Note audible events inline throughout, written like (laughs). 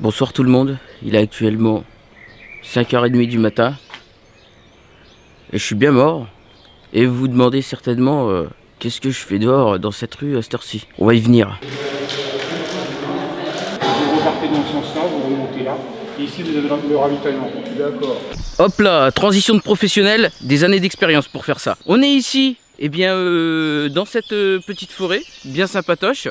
Bonsoir tout le monde, il est actuellement 5h30 du matin. Et je suis bien mort. Et vous vous demandez certainement euh, qu'est-ce que je fais dehors dans cette rue à cette heure-ci? On va y venir. Vous repartez dans ce sens-là, vous remontez là. Et ici, vous avez le ravitaillement. D'accord. Hop là, transition de professionnel, des années d'expérience pour faire ça. On est ici, eh bien, euh, dans cette euh, petite forêt, bien sympatoche.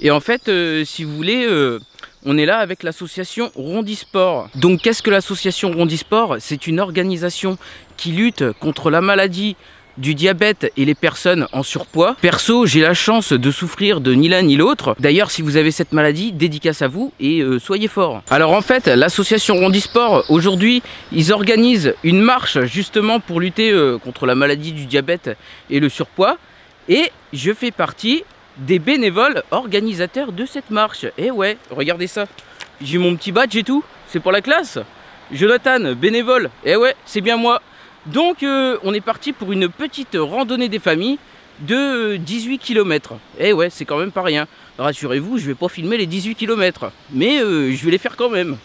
Et en fait, euh, si vous voulez, euh, on est là avec l'association Rondisport. Donc qu'est-ce que l'association Rondisport C'est une organisation qui lutte contre la maladie du diabète et les personnes en surpoids. Perso, j'ai la chance de souffrir de ni l'un ni l'autre. D'ailleurs, si vous avez cette maladie, dédicace à vous et euh, soyez forts. Alors en fait, l'association Rondisport, aujourd'hui, ils organisent une marche justement pour lutter euh, contre la maladie du diabète et le surpoids. Et je fais partie des bénévoles organisateurs de cette marche. Et ouais, regardez ça. J'ai mon petit badge et tout. C'est pour la classe. Jonathan, bénévole. Et ouais, c'est bien moi. Donc euh, on est parti pour une petite randonnée des familles de 18 km. Et ouais, c'est quand même pas rien. Rassurez-vous, je vais pas filmer les 18 km. Mais euh, je vais les faire quand même.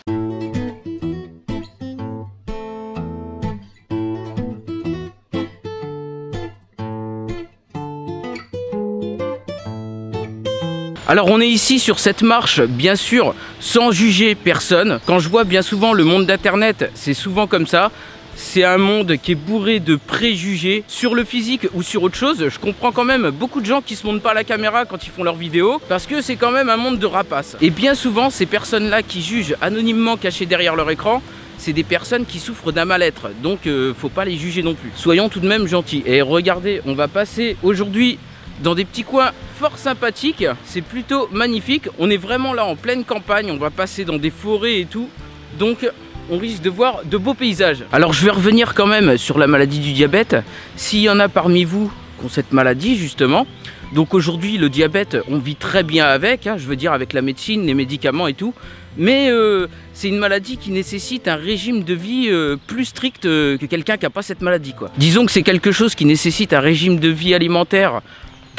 Alors on est ici sur cette marche, bien sûr, sans juger personne. Quand je vois bien souvent le monde d'internet, c'est souvent comme ça. C'est un monde qui est bourré de préjugés sur le physique ou sur autre chose. Je comprends quand même beaucoup de gens qui se montrent pas la caméra quand ils font leurs vidéos parce que c'est quand même un monde de rapaces. Et bien souvent, ces personnes-là qui jugent anonymement cachées derrière leur écran, c'est des personnes qui souffrent d'un mal-être. Donc euh, faut pas les juger non plus. Soyons tout de même gentils. Et regardez, on va passer aujourd'hui dans des petits coins fort sympathiques. C'est plutôt magnifique. On est vraiment là en pleine campagne. On va passer dans des forêts et tout. Donc on risque de voir de beaux paysages. Alors je vais revenir quand même sur la maladie du diabète. S'il y en a parmi vous qui ont cette maladie justement, donc aujourd'hui le diabète on vit très bien avec, hein, je veux dire avec la médecine, les médicaments et tout, mais euh, c'est une maladie qui nécessite un régime de vie euh, plus strict euh, que quelqu'un qui n'a pas cette maladie. Disons que c'est quelque chose qui nécessite un régime de vie alimentaire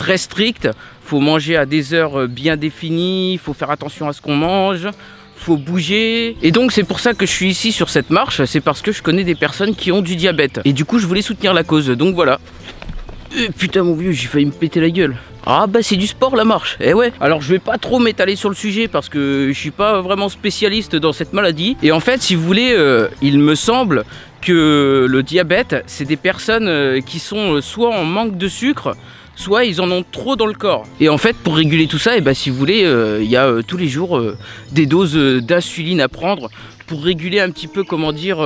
très strict, faut manger à des heures bien définies, il faut faire attention à ce qu'on mange, faut bouger. Et donc c'est pour ça que je suis ici sur cette marche, c'est parce que je connais des personnes qui ont du diabète. Et du coup je voulais soutenir la cause, donc voilà. Euh, putain mon vieux, j'ai failli me péter la gueule. Ah bah c'est du sport la marche, eh ouais. Alors je vais pas trop m'étaler sur le sujet parce que je suis pas vraiment spécialiste dans cette maladie. Et en fait si vous voulez, euh, il me semble que le diabète, c'est des personnes euh, qui sont euh, soit en manque de sucre, soit ils en ont trop dans le corps. Et en fait, pour réguler tout ça, et ben, si vous voulez, euh, il y a euh, tous les jours euh, des doses d'insuline à prendre pour réguler un petit peu, comment dire,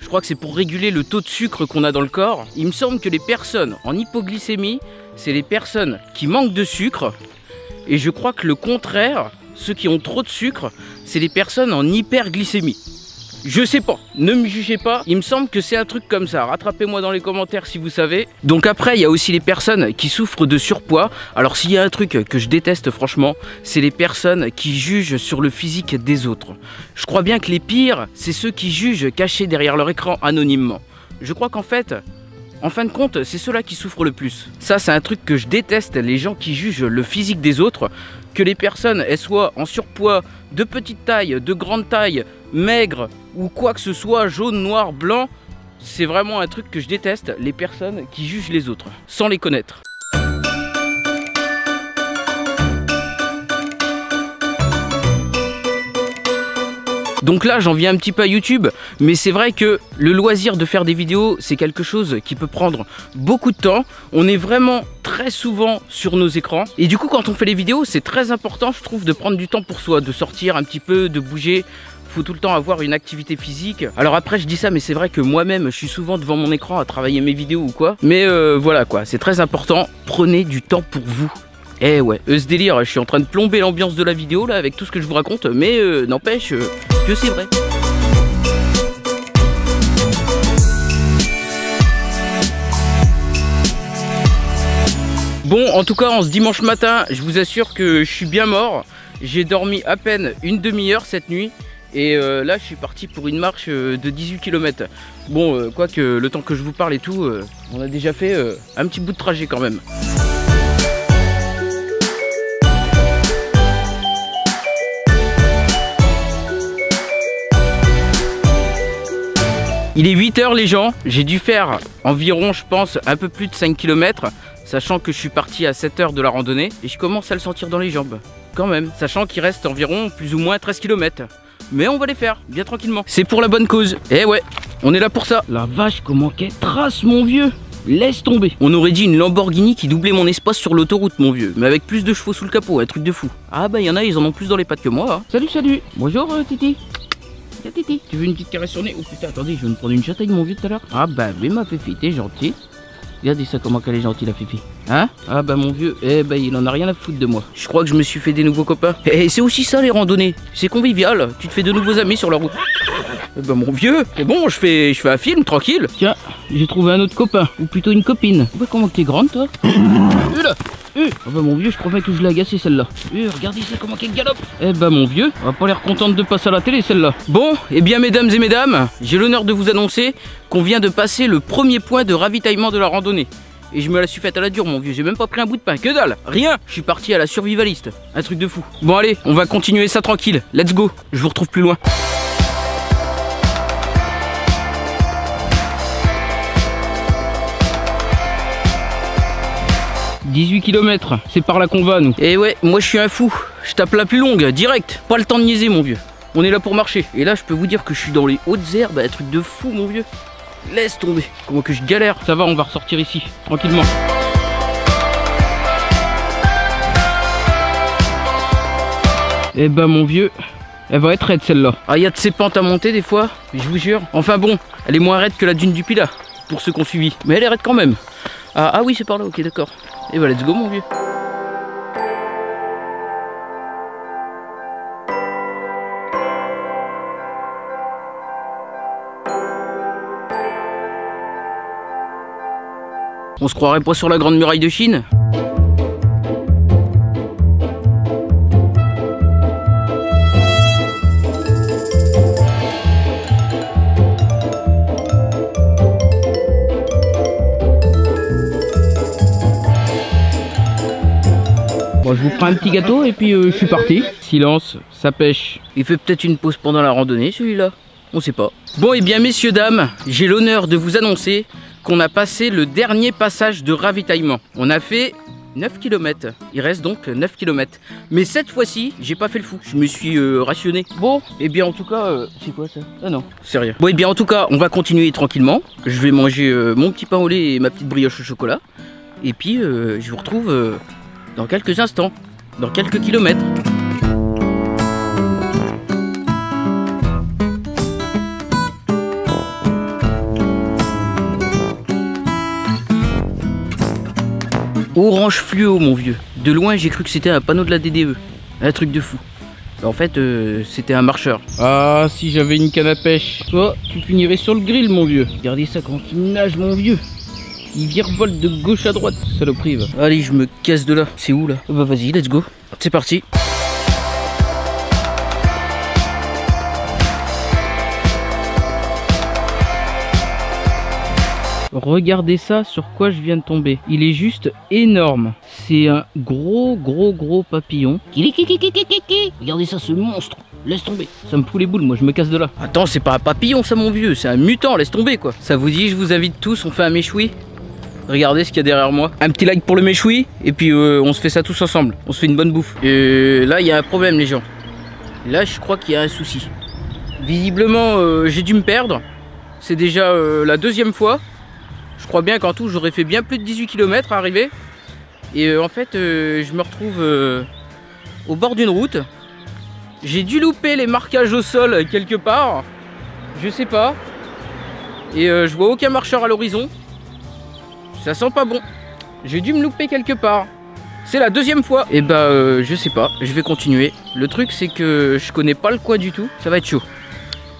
je crois que c'est pour réguler le taux de sucre qu'on a dans le corps. Il me semble que les personnes en hypoglycémie, c'est les personnes qui manquent de sucre. Et je crois que le contraire, ceux qui ont trop de sucre, c'est les personnes en hyperglycémie. Je sais pas, ne me jugez pas, il me semble que c'est un truc comme ça, rattrapez-moi dans les commentaires si vous savez. Donc après, il y a aussi les personnes qui souffrent de surpoids. Alors s'il y a un truc que je déteste franchement, c'est les personnes qui jugent sur le physique des autres. Je crois bien que les pires, c'est ceux qui jugent cachés derrière leur écran anonymement. Je crois qu'en fait, en fin de compte, c'est ceux-là qui souffrent le plus. Ça, c'est un truc que je déteste, les gens qui jugent le physique des autres. Que les personnes, elles soient en surpoids, de petite taille, de grande taille, maigres, ou quoi que ce soit, jaune, noir, blanc, c'est vraiment un truc que je déteste, les personnes qui jugent les autres, sans les connaître. Donc là, j'en viens un petit peu à YouTube, mais c'est vrai que le loisir de faire des vidéos, c'est quelque chose qui peut prendre beaucoup de temps. On est vraiment très souvent sur nos écrans. Et du coup, quand on fait les vidéos, c'est très important, je trouve, de prendre du temps pour soi, de sortir un petit peu, de bouger faut tout le temps avoir une activité physique. Alors après je dis ça mais c'est vrai que moi-même je suis souvent devant mon écran à travailler mes vidéos ou quoi. Mais euh, voilà quoi, c'est très important, prenez du temps pour vous. Eh ouais, euh, ce délire, je suis en train de plomber l'ambiance de la vidéo là avec tout ce que je vous raconte, mais euh, n'empêche que c'est vrai. Bon, en tout cas, en ce dimanche matin, je vous assure que je suis bien mort. J'ai dormi à peine une demi-heure cette nuit. Et euh, là, je suis parti pour une marche euh, de 18 km. Bon, euh, quoique le temps que je vous parle et tout, on a déjà fait un petit bout de trajet quand même. Il est 8h les gens, j'ai dû faire environ je pense un peu plus de 5 km sachant que je suis parti à 7h de la randonnée et je commence à le sentir dans les jambes quand même, sachant qu'il reste environ plus ou moins 13 km. Mais on va les faire, bien tranquillement. C'est pour la bonne cause. Eh ouais, on est là pour ça. La vache, comment qu'elle trace mon vieux Laisse tomber. On aurait dit une Lamborghini qui doublait mon espace sur l'autoroute, mon vieux. Mais avec plus de chevaux sous le capot, un truc de fou. Ah bah il y en a, ils en ont plus dans les pattes que moi. hein. Salut, salut. Bonjour, euh, Titi. Tiens, Titi. Tu veux une petite caresse sur le nez? Oh putain, attendez, je vais me prendre une châtaigne, mon vieux, tout à l'heure. Ah bah oui, ma Fifi, t'es gentil. Regardez ça, comment qu'elle est gentille, la Fifi. Hein? Ah bah mon vieux, eh bah il en a rien à foutre de moi. Je crois que je me suis fait des nouveaux copains. Et c'est aussi ça les randonnées. C'est convivial. Tu te fais de nouveaux amis sur la route. Eh bah mon vieux, c'est bon, je fais, je fais un film, tranquille. Tiens, j'ai trouvé un autre copain, ou plutôt une copine. Ouais, comment que t'es grande toi (laughs) là euh. Ah bah mon vieux, je crois bien que je l'ai agacée celle-là. Euh, regardez ça comment qu'elle galope. Eh bah mon vieux, on va pas l'air contente de passer à la télé celle-là. Bon, eh bien mesdames et mesdames, j'ai l'honneur de vous annoncer qu'on vient de passer le premier point de ravitaillement de la randonnée. Et je me la suis faite à la dure mon vieux, j'ai même pas pris un bout de pain, que dalle, rien Je suis parti à la survivaliste, un truc de fou. Bon allez, on va continuer ça tranquille, let's go, je vous retrouve plus loin. « 18 km, c'est par là qu'on va nous. Et ouais, moi je suis un fou, je tape la plus longue, direct, pas le temps de niaiser mon vieux. On est là pour marcher. Et là je peux vous dire que je suis dans les hautes herbes, un truc de fou mon vieux. Laisse tomber, comment que je galère. Ça va, on va ressortir ici, tranquillement. Eh ben mon vieux, elle va être raide celle-là. Ah, il y a de ces pentes à monter des fois, je vous jure. Enfin bon, elle est moins raide que la dune du Pilat, pour ceux qui ont suivi. Mais elle est raide quand même. Ah, ah oui, c'est par là, ok, d'accord. Et bah, let's go, mon vieux. On se croirait pas sur la grande muraille de Chine? Bon, je vous prends un petit gâteau et puis euh, je suis parti. Silence, ça pêche. Il fait peut-être une pause pendant la randonnée, celui-là. On sait pas. Bon, et bien, messieurs, dames, j'ai l'honneur de vous annoncer qu'on a passé le dernier passage de ravitaillement. On a fait 9 km. Il reste donc 9 km. Mais cette fois-ci, j'ai pas fait le fou. Je me suis euh, rationné. Bon, et bien en tout cas, euh, c'est quoi ça? Ah non, c'est rien. Bon, et bien en tout cas, on va continuer tranquillement. Je vais manger euh, mon petit pain au lait et ma petite brioche au chocolat. Et puis, je vous retrouve dans quelques instants, dans quelques kilomètres. Orange fluo, mon vieux. De loin, j'ai cru que c'était un panneau de la DDE. Un truc de fou. En fait, euh, c'était un marcheur. Ah, si j'avais une canne à pêche. Toi, tu finirais sur le grill, mon vieux. Regardez ça quand il nage, mon vieux. Il virevolte de gauche à droite, saloperie. va. Allez, je me casse de là. C'est où là Bah vas-y, let's go. C'est parti. Regardez ça sur quoi je viens de tomber. Il est juste énorme. C'est un gros, gros, gros papillon. Regardez ça, ce monstre. Laisse tomber. Ça me fout les boules, moi je me casse de là. Attends, c'est pas un papillon ça mon vieux, c'est un mutant, laisse tomber quoi. Ça vous dit, je vous invite tous, on fait un méchoui Regardez ce qu'il y a derrière moi. Un petit like pour le méchoui et puis euh, on se fait ça tous ensemble. On se fait une bonne bouffe. Et là, il y a un problème les gens. Là, je crois qu'il y a un souci. Visiblement, euh, j'ai dû me perdre. C'est déjà euh, la deuxième fois. Je crois bien qu'en tout, j'aurais fait bien plus de 18 km à arriver. Et euh, en fait, euh, je me retrouve euh, au bord d'une route. J'ai dû louper les marquages au sol quelque part. Je sais pas. Et euh, je vois aucun marcheur à l'horizon. Ça sent pas bon. J'ai dû me louper quelque part. C'est la deuxième fois. Et bah, euh, je sais pas. Je vais continuer. Le truc, c'est que je connais pas le coin du tout. Ça va être chaud.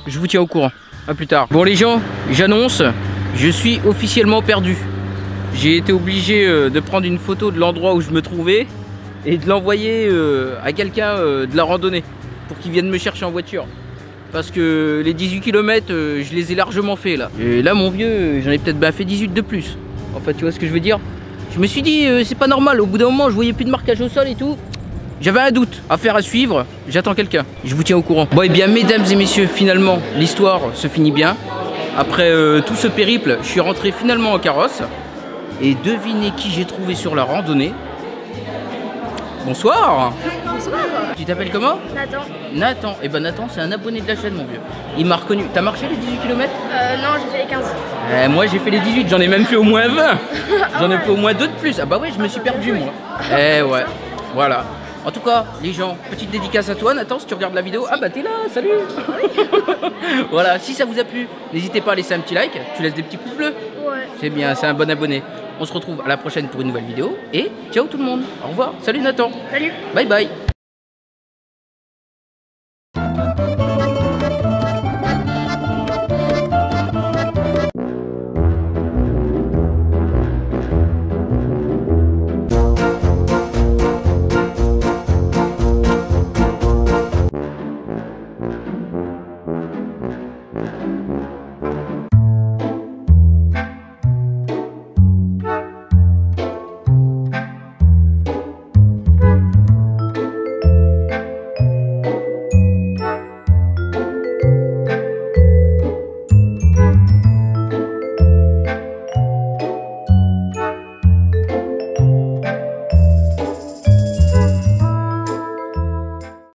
Je vous tiens au courant. A plus tard. Bon, les gens, j'annonce. Je suis officiellement perdu. J'ai été obligé euh, de prendre une photo de l'endroit où je me trouvais et de l'envoyer euh, à quelqu'un de la randonnée pour qu'il vienne me chercher en voiture. Parce que les 18 km, je les ai largement fait là. Et là, mon vieux, j'en ai peut-être bien fait 18 de plus. En fait, tu vois ce que je veux dire? Je me suis dit, euh, c'est pas normal. Au bout d'un moment, je voyais plus de marquage au sol et tout. J'avais un doute. Affaire à suivre. J'attends quelqu'un. Je vous tiens au courant. Bon, et bien, mesdames et messieurs, finalement, l'histoire se finit bien. Après euh, tout ce périple, je suis rentré finalement en carrosse. Et devinez qui j'ai trouvé sur la randonnée? Bonsoir Bonsoir. Tu t'appelles comment Nathan. Nathan. Et ben Nathan, c'est un abonné de la chaîne, mon vieux. Il m'a reconnu. T'as marché les 18 km Euh, non, j'ai fait les 15. Eh, Moi, j'ai fait les 18, j'en ai même fait au moins 20. (laughs) J'en ai fait au moins deux de plus. Ah bah ouais, je me suis perdu, moi. Eh ouais, (laughs) voilà. En tout cas, les gens, petite dédicace à toi, Nathan, si tu regardes la vidéo. Ah bah t'es là, salut (laughs) Voilà, si ça vous a plu, n'hésitez pas à laisser un petit like. Tu laisses des petits pouces bleus. Ouais. C'est bien, c'est un bon abonné. On se retrouve à la prochaine pour une nouvelle vidéo. Et ciao tout le monde. Au revoir. Salut Nathan. Salut. Bye bye.